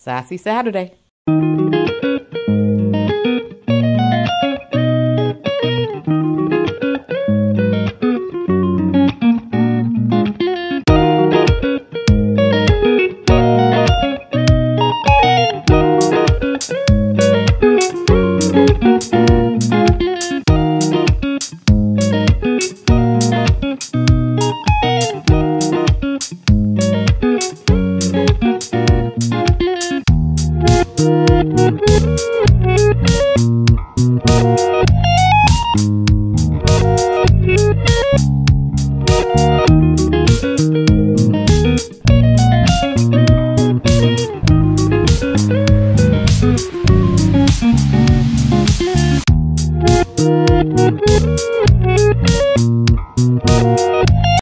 Sassy Saturday. Thank you.